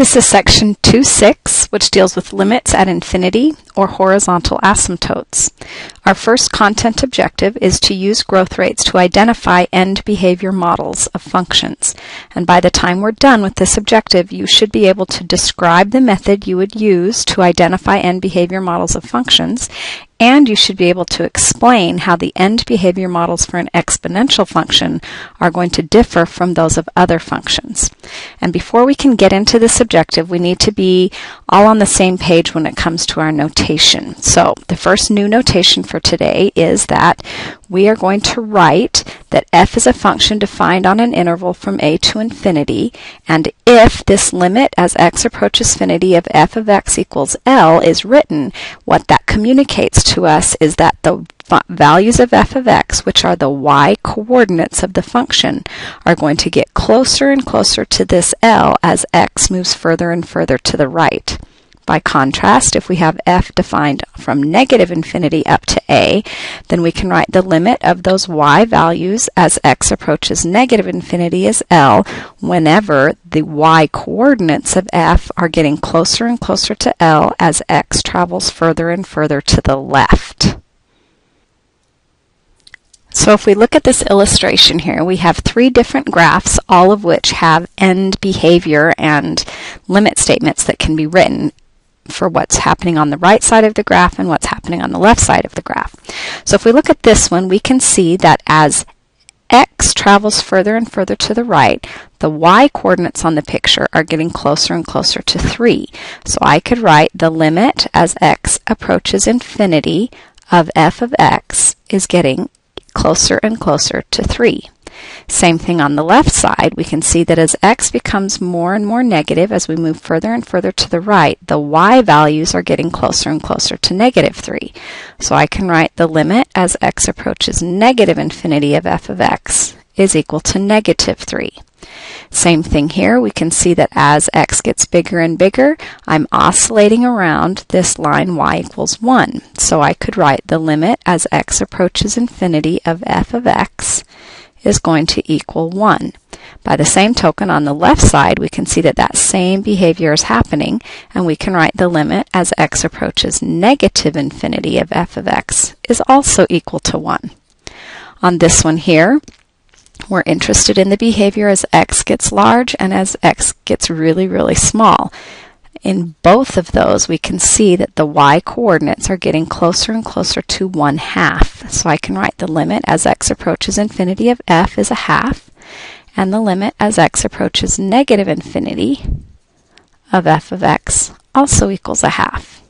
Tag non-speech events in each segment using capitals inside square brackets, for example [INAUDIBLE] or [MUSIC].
This is section 2.6, which deals with limits at infinity or horizontal asymptotes. Our first content objective is to use growth rates to identify end behavior models of functions. And by the time we're done with this objective, you should be able to describe the method you would use to identify end behavior models of functions and you should be able to explain how the end behavior models for an exponential function are going to differ from those of other functions. And before we can get into this objective, we need to be all on the same page when it comes to our notation. So the first new notation for today is that we are going to write that f is a function defined on an interval from a to infinity, and if this limit as x approaches infinity of f of x equals L is written, what that communicates to us is that the values of f of x, which are the y coordinates of the function, are going to get closer and closer to this L as x moves further and further to the right. By contrast, if we have f defined from negative infinity up to a, then we can write the limit of those y values as x approaches negative infinity as L whenever the y coordinates of f are getting closer and closer to L as x travels further and further to the left. So if we look at this illustration here, we have three different graphs, all of which have end behavior and limit statements that can be written for what's happening on the right side of the graph and what's happening on the left side of the graph. So if we look at this one, we can see that as x travels further and further to the right, the y coordinates on the picture are getting closer and closer to 3. So I could write the limit as x approaches infinity of f of x is getting closer and closer to 3. Same thing on the left side. We can see that as x becomes more and more negative as we move further and further to the right, the y values are getting closer and closer to negative 3. So I can write the limit as x approaches negative infinity of f of x is equal to negative 3. Same thing here. We can see that as x gets bigger and bigger, I'm oscillating around this line y equals 1. So I could write the limit as x approaches infinity of f of x is going to equal 1. By the same token, on the left side, we can see that that same behavior is happening, and we can write the limit as x approaches negative infinity of f of x is also equal to 1. On this one here, we're interested in the behavior as x gets large and as x gets really, really small. In both of those, we can see that the y coordinates are getting closer and closer to 1 half. So I can write the limit as x approaches infinity of f is a half, and the limit as x approaches negative infinity of f of x also equals a half.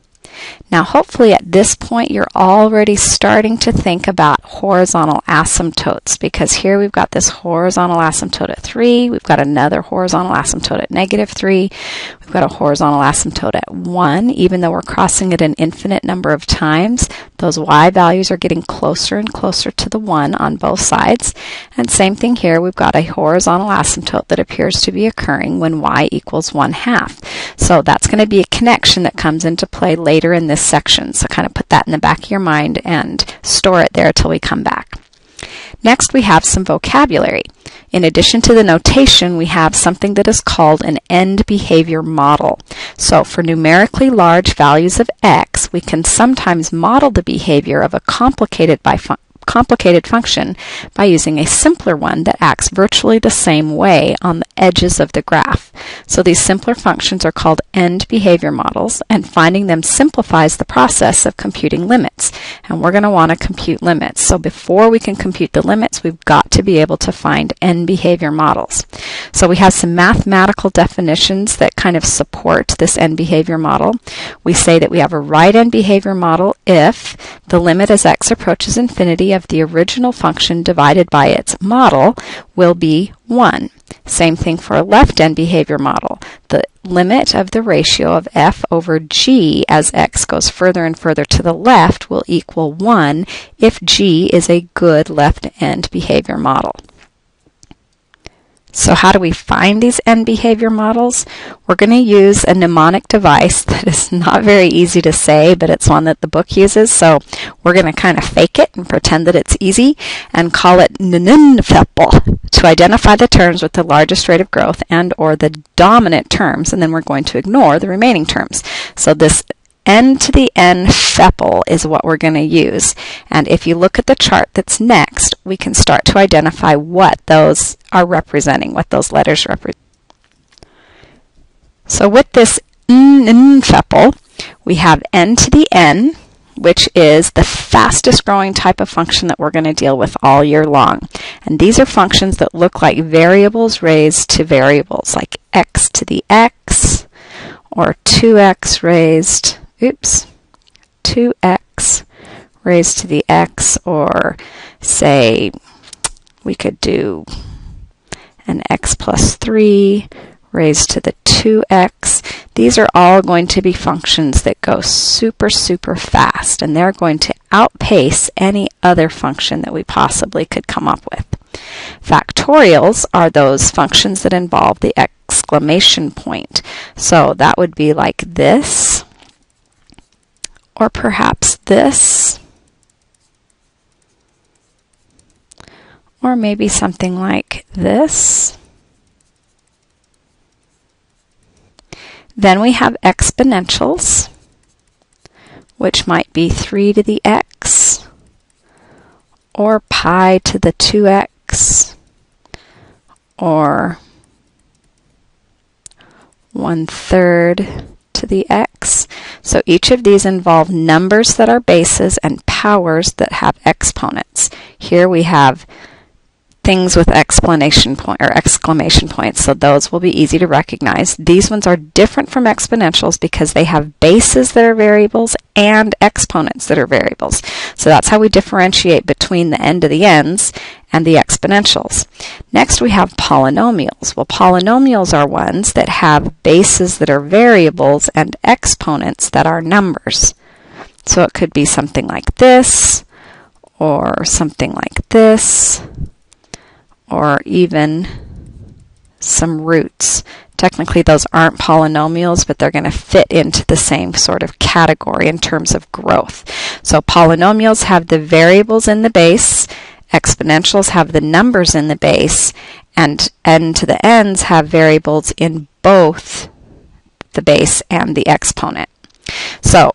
Now, hopefully at this point, you're already starting to think about horizontal asymptotes because here we've got this horizontal asymptote at 3, we've got another horizontal asymptote at negative 3, we've got a horizontal asymptote at 1. Even though we're crossing it an infinite number of times, those y values are getting closer and closer to the 1 on both sides. And same thing here, we've got a horizontal asymptote that appears to be occurring when y equals 1 half. So that's going to be a connection that comes into play later in this section. So kind of put that in the back of your mind and store it there until we come back. Next, we have some vocabulary. In addition to the notation, we have something that is called an end behavior model. So for numerically large values of x, we can sometimes model the behavior of a complicated complicated function by using a simpler one that acts virtually the same way on the edges of the graph. So these simpler functions are called end behavior models, and finding them simplifies the process of computing limits. And we're going to want to compute limits. So before we can compute the limits, we've got to be able to find end behavior models. So we have some mathematical definitions that kind of support this end behavior model. We say that we have a right end behavior model if the limit as x approaches infinity of the original function divided by its model will be 1. Same thing for a left end behavior model. The limit of the ratio of f over g as x goes further and further to the left will equal 1 if g is a good left end behavior model. So how do we find these end behavior models? We're going to use a mnemonic device [LAUGHS] that is not very easy to say, but it's one that the book uses. So we're going to kind of fake it and pretend that it's easy and call it NNFEPL. to identify the terms with the largest rate of growth and or the dominant terms, and then we're going to ignore the remaining terms. So this n to the n FEPL is what we're going to use. And if you look at the chart that's next, we can start to identify what those are representing, what those letters represent. So with this n, n we have n to the n, which is the fastest growing type of function that we're going to deal with all year long. And these are functions that look like variables raised to variables, like x to the x, or 2x raised, oops, 2x raised to the x, or say we could do an x plus 3 raised to the 2x. These are all going to be functions that go super, super fast, and they're going to outpace any other function that we possibly could come up with. Factorials are those functions that involve the exclamation point. So that would be like this, or perhaps this, or maybe something like this. Then we have exponentials, which might be 3 to the x, or pi to the 2x, or 1 third to the x. So each of these involve numbers that are bases and powers that have exponents. Here we have things with explanation point or exclamation points, so those will be easy to recognize. These ones are different from exponentials because they have bases that are variables and exponents that are variables. So that's how we differentiate between the end of the ends and the exponentials. Next we have polynomials. Well, polynomials are ones that have bases that are variables and exponents that are numbers. So it could be something like this, or something like this, or even some roots. Technically, those aren't polynomials, but they're going to fit into the same sort of category in terms of growth. So polynomials have the variables in the base, exponentials have the numbers in the base, and n to the n's have variables in both the base and the exponent. So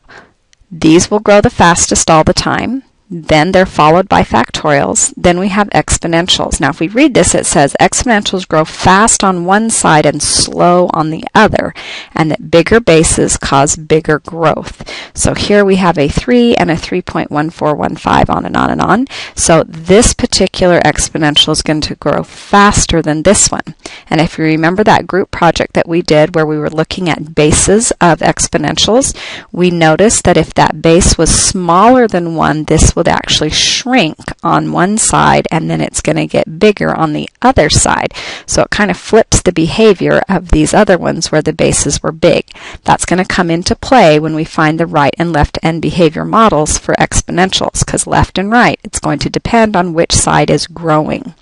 these will grow the fastest all the time. Then they're followed by factorials. Then we have exponentials. Now, if we read this, it says exponentials grow fast on one side and slow on the other, and that bigger bases cause bigger growth. So here we have a 3 and a 3.1415 on and on and on. So this particular exponential is going to grow faster than this one. And if you remember that group project that we did where we were looking at bases of exponentials, we noticed that if that base was smaller than 1, this would actually shrink on one side and then it's going to get bigger on the other side. So it kind of flips the behavior of these other ones where the bases were big. That's going to come into play when we find the right and left end behavior models for exponentials because left and right, it's going to depend on which side is growing.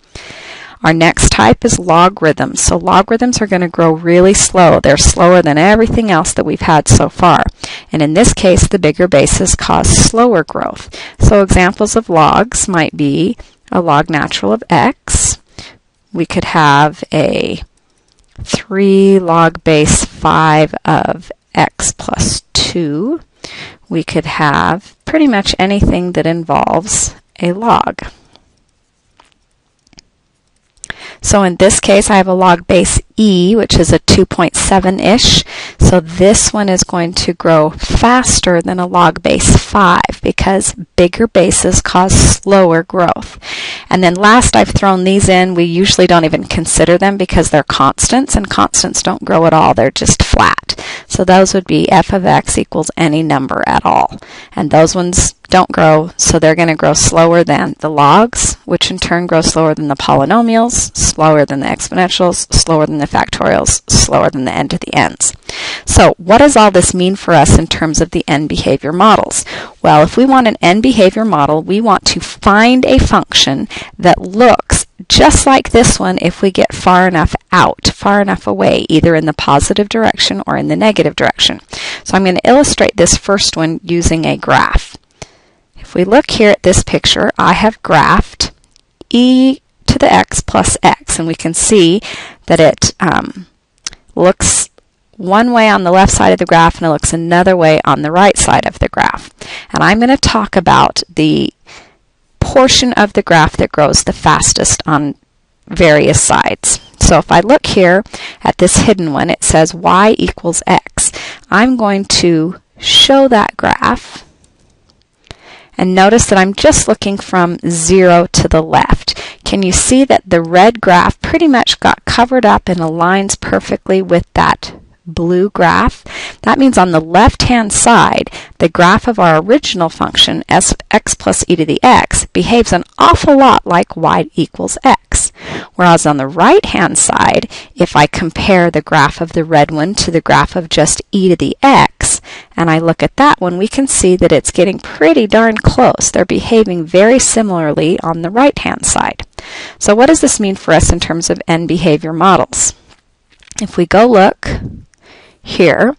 Our next type is logarithms. So logarithms are going to grow really slow. They're slower than everything else that we've had so far. And in this case, the bigger bases cause slower growth. So examples of logs might be a log natural of x. We could have a 3 log base 5 of x plus 2. We could have pretty much anything that involves a log. So in this case, I have a log base E, which is a 2.7-ish. So this one is going to grow faster than a log base 5 because bigger bases cause slower growth. And then last, I've thrown these in. We usually don't even consider them because they're constants, and constants don't grow at all. They're just flat. So those would be f of x equals any number at all. And those ones don't grow, so they're going to grow slower than the logs, which in turn grow slower than the polynomials, slower than the exponentials, slower than the factorials, slower than the n to the n's. So what does all this mean for us in terms of the end behavior models? Well, if we want an end behavior model, we want to find a function that looks just like this one if we get far enough out, far enough away, either in the positive direction or in the negative direction. So I'm going to illustrate this first one using a graph. If we look here at this picture, I have graphed e to the x plus x. And we can see that it um, looks one way on the left side of the graph and it looks another way on the right side of the graph. And I'm going to talk about the portion of the graph that grows the fastest on various sides. So if I look here at this hidden one, it says y equals x. I'm going to show that graph and notice that I'm just looking from 0 to the left. Can you see that the red graph pretty much got covered up and aligns perfectly with that blue graph. That means on the left-hand side, the graph of our original function, s, x plus e to the x, behaves an awful lot like y equals x. Whereas on the right-hand side, if I compare the graph of the red one to the graph of just e to the x, and I look at that one, we can see that it's getting pretty darn close. They're behaving very similarly on the right-hand side. So what does this mean for us in terms of end behavior models? If we go look here,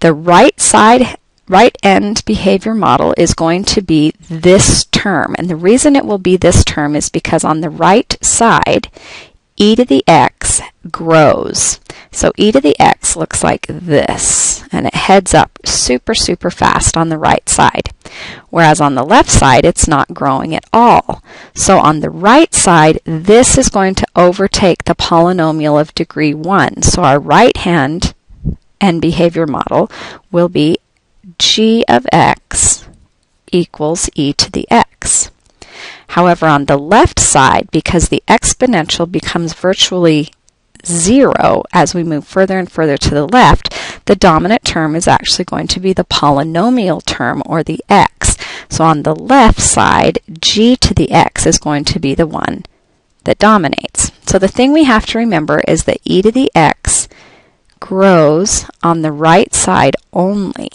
the right side right end behavior model is going to be this term. And the reason it will be this term is because on the right side, e to the x grows. So e to the x looks like this, and it heads up super, super fast on the right side. Whereas on the left side, it's not growing at all. So on the right side, this is going to overtake the polynomial of degree 1. So our right hand end behavior model will be g of x equals e to the x. However, on the left side, because the exponential becomes virtually zero as we move further and further to the left, the dominant term is actually going to be the polynomial term or the x. So on the left side, g to the x is going to be the one that dominates. So the thing we have to remember is that e to the x grows on the right side only.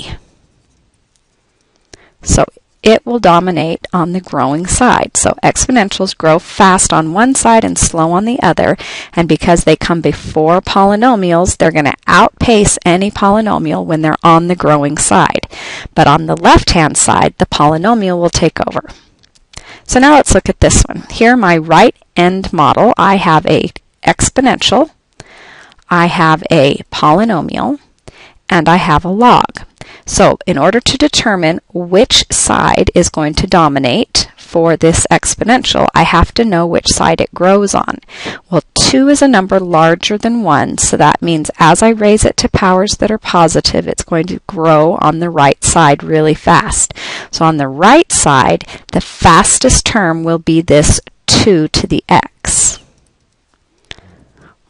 It will dominate on the growing side. So exponentials grow fast on one side and slow on the other. And because they come before polynomials, they're going to outpace any polynomial when they're on the growing side. But on the left-hand side, the polynomial will take over. So now let's look at this one. Here, my right end model, I have a exponential I have a polynomial, and I have a log. So in order to determine which side is going to dominate for this exponential, I have to know which side it grows on. Well, 2 is a number larger than 1, so that means as I raise it to powers that are positive, it's going to grow on the right side really fast. So on the right side, the fastest term will be this 2 to the x.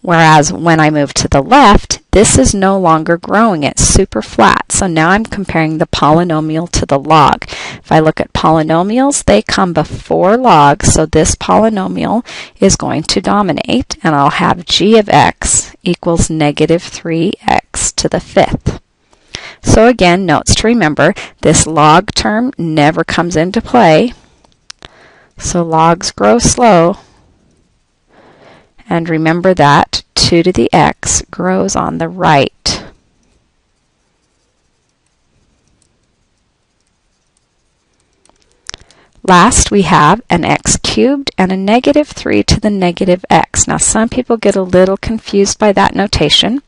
Whereas when I move to the left, this is no longer growing. It's super flat. So now I'm comparing the polynomial to the log. If I look at polynomials, they come before logs. So this polynomial is going to dominate. And I'll have g of x equals negative 3x to the fifth. So again, notes to remember, this log term never comes into play. So logs grow slow and remember that 2 to the x grows on the right. Last, we have an x cubed and a negative 3 to the negative x. Now, some people get a little confused by that notation,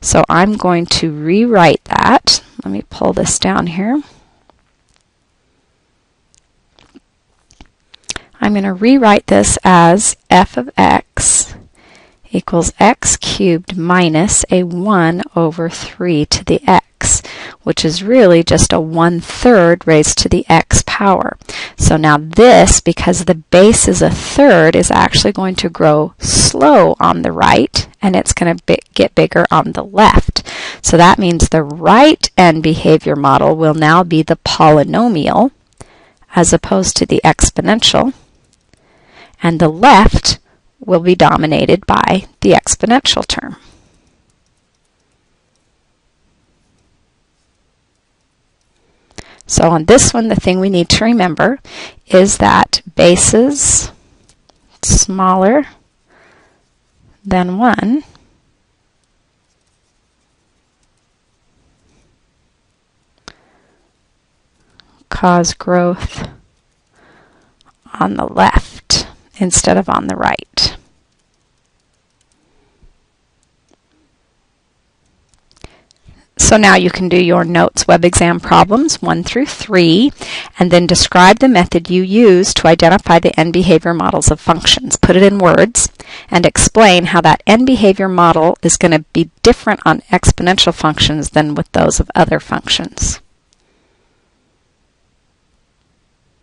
so I'm going to rewrite that. Let me pull this down here. I'm going to rewrite this as f of x equals x cubed minus a 1 over 3 to the x, which is really just a 1 third raised to the x power. So now this, because the base is a third, is actually going to grow slow on the right, and it's going to get bigger on the left. So that means the right end behavior model will now be the polynomial as opposed to the exponential. And the left will be dominated by the exponential term. So on this one, the thing we need to remember is that bases smaller than 1 cause growth on the left instead of on the right. So now you can do your notes web exam problems 1 through 3 and then describe the method you use to identify the end behavior models of functions. Put it in words and explain how that end behavior model is going to be different on exponential functions than with those of other functions.